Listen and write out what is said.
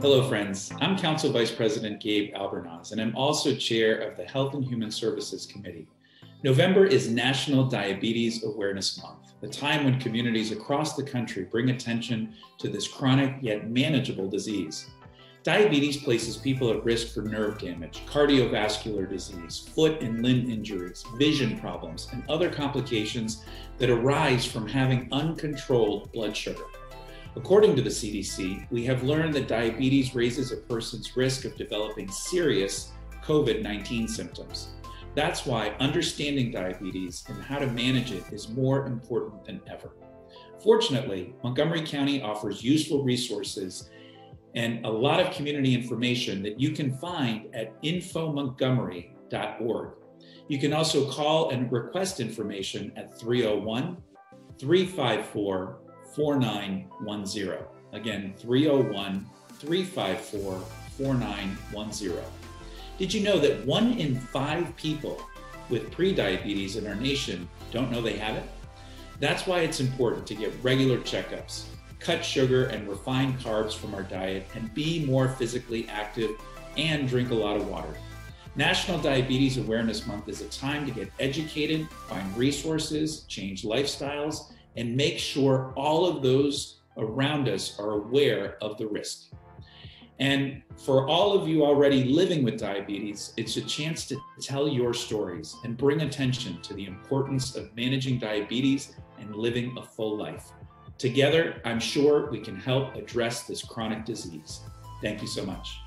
Hello, friends. I'm Council Vice President Gabe Albornoz, and I'm also chair of the Health and Human Services Committee. November is National Diabetes Awareness Month, a time when communities across the country bring attention to this chronic yet manageable disease. Diabetes places people at risk for nerve damage, cardiovascular disease, foot and limb injuries, vision problems, and other complications that arise from having uncontrolled blood sugar. According to the CDC, we have learned that diabetes raises a person's risk of developing serious COVID 19 symptoms. That's why understanding diabetes and how to manage it is more important than ever. Fortunately, Montgomery County offers useful resources and a lot of community information that you can find at infomontgomery.org. You can also call and request information at 301 354 4910. Again, 301 354 4910. Did you know that one in five people with prediabetes in our nation don't know they have it? That's why it's important to get regular checkups cut sugar and refined carbs from our diet, and be more physically active and drink a lot of water. National Diabetes Awareness Month is a time to get educated, find resources, change lifestyles, and make sure all of those around us are aware of the risk. And for all of you already living with diabetes, it's a chance to tell your stories and bring attention to the importance of managing diabetes and living a full life. Together, I'm sure we can help address this chronic disease. Thank you so much.